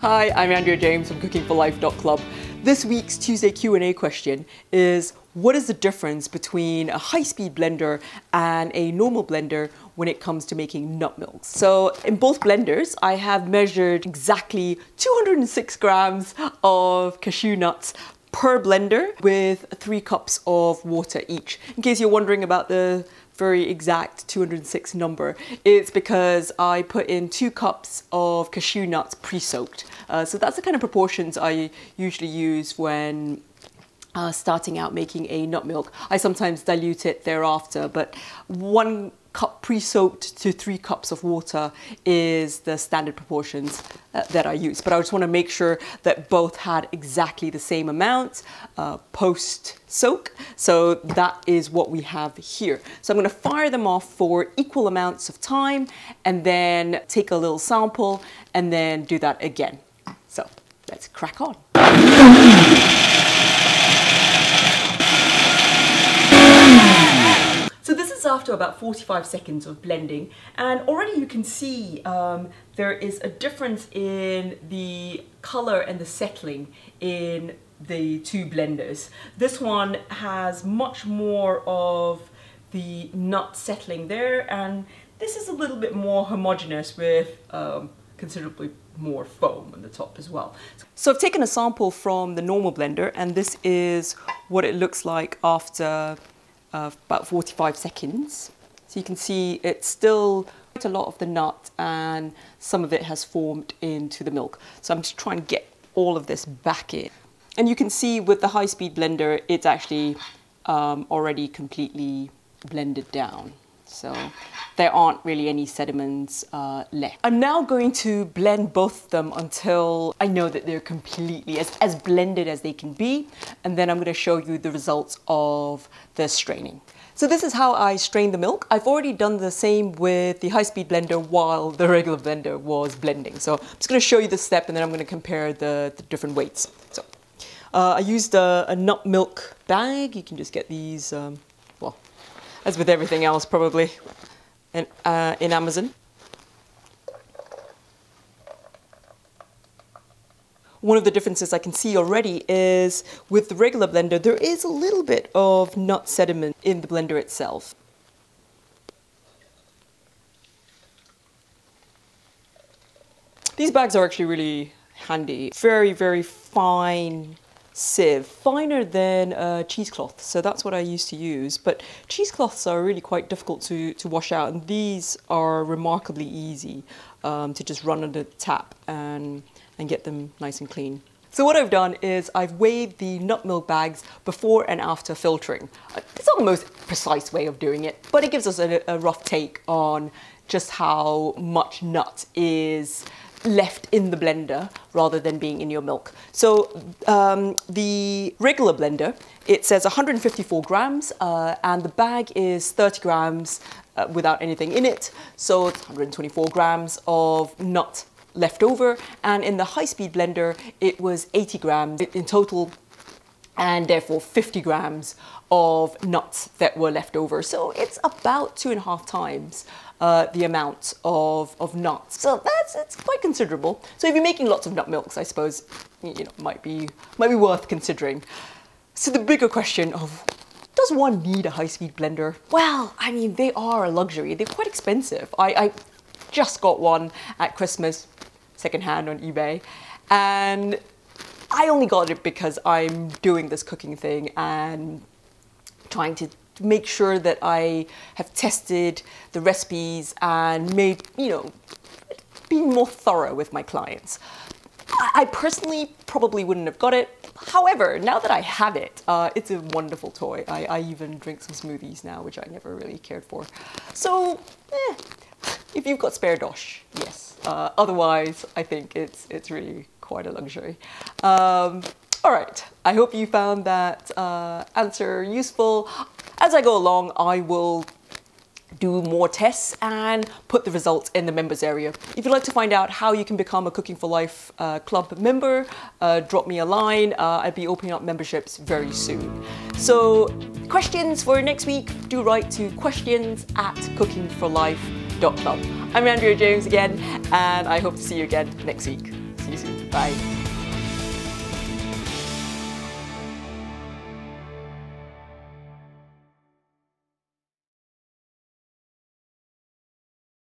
Hi, I'm Andrea James from cookingforlife.club. This week's Tuesday Q&A question is what is the difference between a high-speed blender and a normal blender when it comes to making nut milks? So in both blenders, I have measured exactly 206 grams of cashew nuts per blender with three cups of water each. In case you're wondering about the very exact 206 number, it's because I put in two cups of cashew nuts pre-soaked. Uh, so that's the kind of proportions I usually use when uh, starting out making a nut milk. I sometimes dilute it thereafter, but one cup pre-soaked to three cups of water is the standard proportions uh, that I use. But I just want to make sure that both had exactly the same amount uh, post-soak. So that is what we have here. So I'm going to fire them off for equal amounts of time and then take a little sample and then do that again. So let's crack on. After about 45 seconds of blending and already you can see um, there is a difference in the color and the settling in the two blenders. This one has much more of the nut settling there and this is a little bit more homogeneous with um, considerably more foam on the top as well. So I've taken a sample from the normal blender and this is what it looks like after of about 45 seconds. So you can see it's still quite a lot of the nut and some of it has formed into the milk. So I'm just trying to get all of this back in. And you can see with the high-speed blender, it's actually um, already completely blended down. So there aren't really any sediments uh, left. I'm now going to blend both of them until I know that they're completely as, as blended as they can be. And then I'm going to show you the results of the straining. So this is how I strain the milk. I've already done the same with the high-speed blender while the regular blender was blending. So I'm just going to show you the step and then I'm going to compare the, the different weights. So uh, I used a, a, nut milk bag. You can just get these, um, as with everything else probably, in, uh, in Amazon. One of the differences I can see already is with the regular blender, there is a little bit of nut sediment in the blender itself. These bags are actually really handy. Very, very fine sieve, finer than a cheesecloth. So that's what I used to use. But cheesecloths are really quite difficult to, to wash out, and these are remarkably easy um, to just run under the tap and and get them nice and clean. So what I've done is I've weighed the nut milk bags before and after filtering. It's not the most precise way of doing it, but it gives us a, a rough take on just how much nut is left in the blender rather than being in your milk. So um, the regular blender, it says 154 grams uh, and the bag is 30 grams uh, without anything in it. So it's 124 grams of nut left over. And in the high-speed blender, it was 80 grams in total and therefore 50 grams of nuts that were left over. So it's about two and a half times uh, the amount of, of nuts. So that's it's quite considerable. So if you're making lots of nut milks, I suppose you know might be might be worth considering. So the bigger question of does one need a high-speed blender? Well, I mean, they are a luxury. They're quite expensive. I, I just got one at Christmas secondhand on eBay. And I only got it because I'm doing this cooking thing and trying to make sure that I have tested the recipes and made, you know, being more thorough with my clients. I personally probably wouldn't have got it. However, now that I have it, uh, it's a wonderful toy. I, I, even drink some smoothies now, which I never really cared for. So, eh, if you've got spare dosh, yes. Uh, otherwise, I think it's, it's really quite a luxury. Um, all right, I hope you found that uh, answer useful. As I go along, I will do more tests and put the results in the members area. If you'd like to find out how you can become a Cooking for Life uh, club member, uh, drop me a line. Uh, I'll be opening up memberships very soon. So questions for next week, do write to questions at cookingforlife.club. I'm Andrea James again, and I hope to see you again next week. See you soon. Bye.